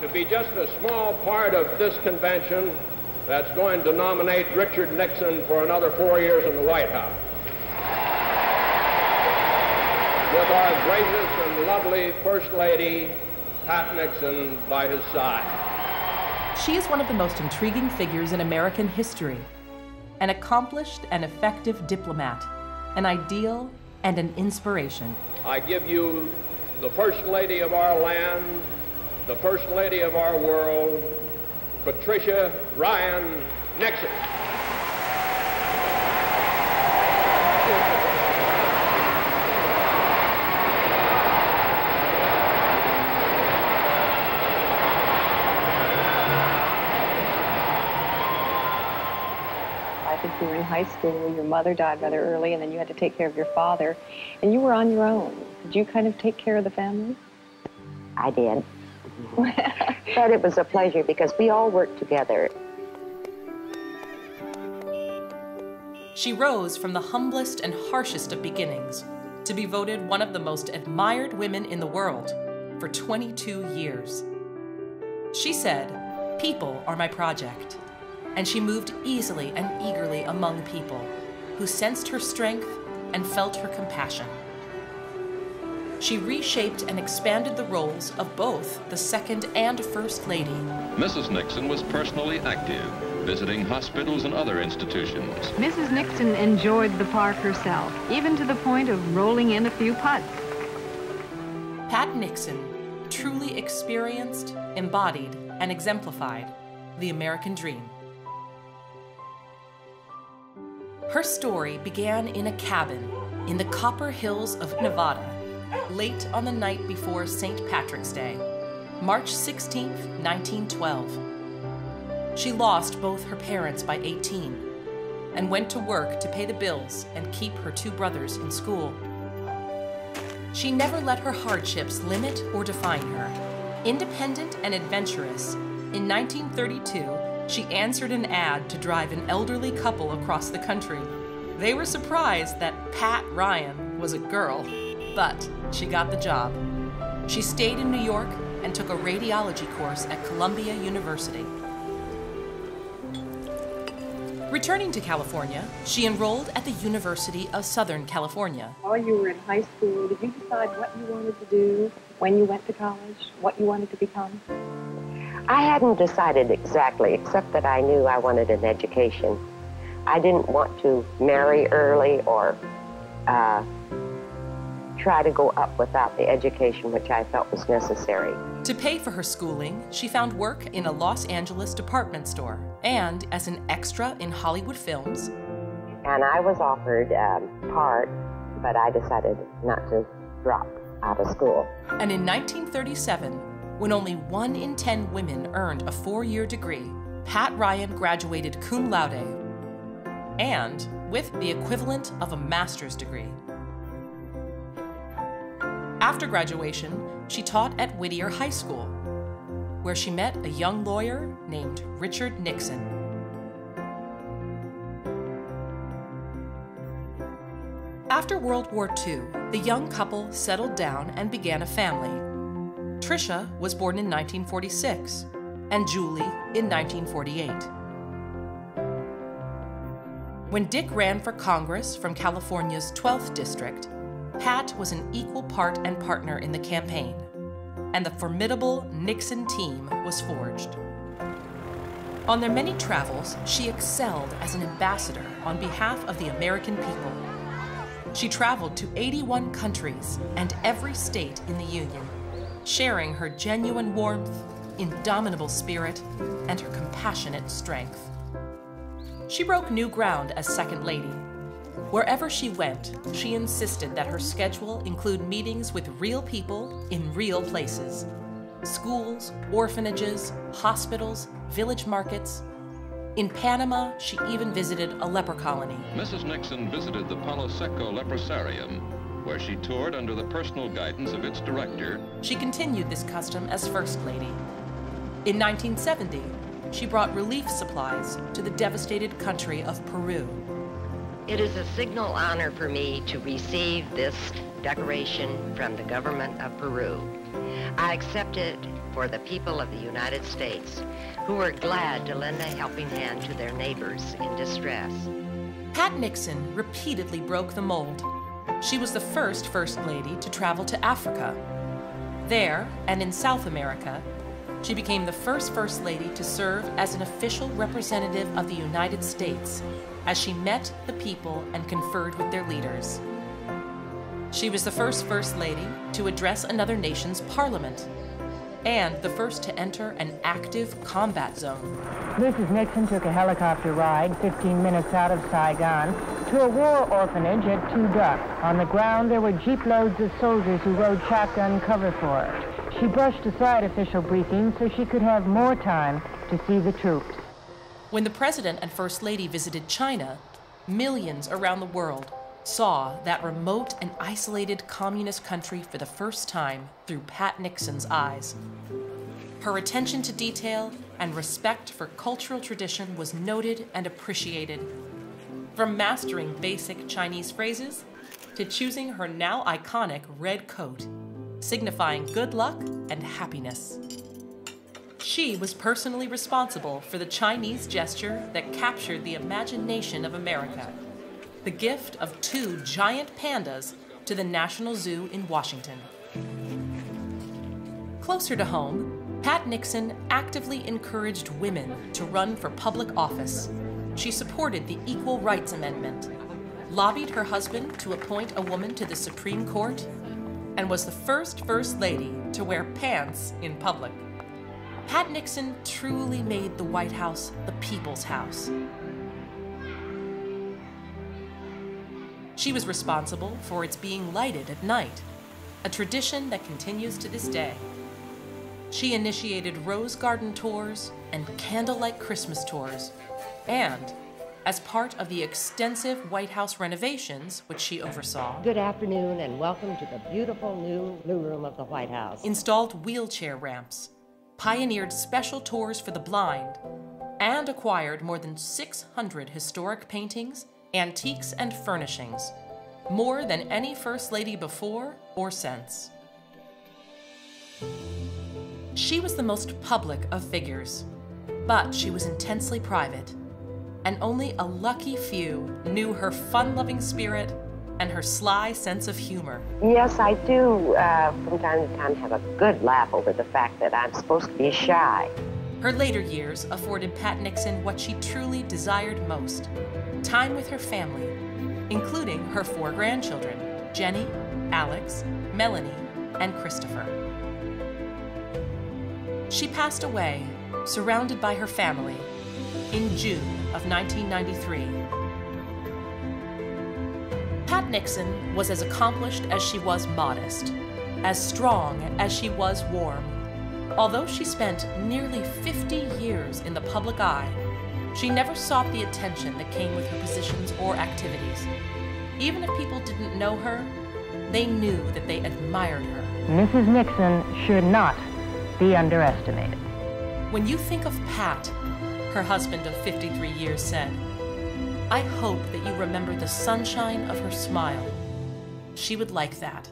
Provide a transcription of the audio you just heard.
to be just a small part of this convention that's going to nominate Richard Nixon for another four years in the White House. With our gracious and lovely First Lady, Pat Nixon, by his side. She is one of the most intriguing figures in American history. An accomplished and effective diplomat, an ideal and an inspiration. I give you the First Lady of our land, the First Lady of our world, Patricia Ryan Nixon. I think you were in high school, your mother died rather early, and then you had to take care of your father, and you were on your own. Did you kind of take care of the family? I did. But it was a pleasure because we all worked together. She rose from the humblest and harshest of beginnings to be voted one of the most admired women in the world for 22 years. She said, People are my project. And she moved easily and eagerly among people who sensed her strength and felt her compassion. She reshaped and expanded the roles of both the Second and First Lady. Mrs. Nixon was personally active, visiting hospitals and other institutions. Mrs. Nixon enjoyed the park herself, even to the point of rolling in a few putts. Pat Nixon truly experienced, embodied, and exemplified the American dream. Her story began in a cabin in the Copper Hills of Nevada, late on the night before St. Patrick's Day, March 16, 1912. She lost both her parents by 18 and went to work to pay the bills and keep her two brothers in school. She never let her hardships limit or define her. Independent and adventurous, in 1932, she answered an ad to drive an elderly couple across the country. They were surprised that Pat Ryan was a girl, but she got the job. She stayed in New York and took a radiology course at Columbia University. Returning to California, she enrolled at the University of Southern California. While you were in high school, did you decide what you wanted to do when you went to college, what you wanted to become? I hadn't decided exactly, except that I knew I wanted an education. I didn't want to marry early or uh, try to go up without the education which I felt was necessary. To pay for her schooling, she found work in a Los Angeles department store and as an extra in Hollywood films. And I was offered um, part, but I decided not to drop out of school. And in 1937, when only one in 10 women earned a four year degree, Pat Ryan graduated cum laude and with the equivalent of a master's degree. After graduation, she taught at Whittier High School, where she met a young lawyer named Richard Nixon. After World War II, the young couple settled down and began a family. Tricia was born in 1946 and Julie in 1948. When Dick ran for Congress from California's 12th district, Pat was an equal part and partner in the campaign, and the formidable Nixon team was forged. On their many travels, she excelled as an ambassador on behalf of the American people. She traveled to 81 countries and every state in the Union, sharing her genuine warmth, indomitable spirit, and her compassionate strength. She broke new ground as Second Lady. Wherever she went, she insisted that her schedule include meetings with real people in real places schools, orphanages, hospitals, village markets. In Panama, she even visited a leper colony. Mrs. Nixon visited the Palo Seco Leprosarium, where she toured under the personal guidance of its director. She continued this custom as First Lady. In 1970, she brought relief supplies to the devastated country of Peru. It is a signal honor for me to receive this decoration from the government of Peru. I accept it for the people of the United States who were glad to lend a helping hand to their neighbors in distress. Pat Nixon repeatedly broke the mold. She was the first First Lady to travel to Africa. There, and in South America, she became the first First Lady to serve as an official representative of the United States as she met the people and conferred with their leaders. She was the first First Lady to address another nation's parliament and the first to enter an active combat zone. Mrs. Nixon took a helicopter ride 15 minutes out of Saigon to a war orphanage at Tu Duc. On the ground, there were jeep loads of soldiers who rode shotgun cover for her. She brushed aside official briefings so she could have more time to see the troops. When the President and First Lady visited China, millions around the world saw that remote and isolated communist country for the first time through Pat Nixon's eyes. Her attention to detail and respect for cultural tradition was noted and appreciated. From mastering basic Chinese phrases to choosing her now iconic red coat, signifying good luck and happiness. She was personally responsible for the Chinese gesture that captured the imagination of America the gift of two giant pandas to the National Zoo in Washington. Closer to home, Pat Nixon actively encouraged women to run for public office. She supported the Equal Rights Amendment, lobbied her husband to appoint a woman to the Supreme Court, and was the first First Lady to wear pants in public. Pat Nixon truly made the White House the people's house. She was responsible for its being lighted at night, a tradition that continues to this day. She initiated rose garden tours and candlelight Christmas tours, and as part of the extensive White House renovations, which she oversaw. Good afternoon and welcome to the beautiful new Blue Room of the White House. Installed wheelchair ramps, pioneered special tours for the blind, and acquired more than 600 historic paintings antiques, and furnishings, more than any First Lady before or since. She was the most public of figures, but she was intensely private, and only a lucky few knew her fun loving spirit and her sly sense of humor. Yes, I do, uh, from time to time, have a good laugh over the fact that I'm supposed to be shy. Her later years afforded Pat Nixon what she truly desired most time with her family, including her four grandchildren Jennie, Alex, Melanie, and Christopher. She passed away, surrounded by her family, in June of 1993. Pat Nixon was as accomplished as she was modest, as strong as she was warm. Although she spent nearly 50 years in the public eye, she never sought the attention that came with her positions or activities. Even if people didn't know her, they knew that they admired her. Mrs. Nixon should not be underestimated. When you think of Pat, her husband of 53 years said, I hope that you remember the sunshine of her smile. She would like that.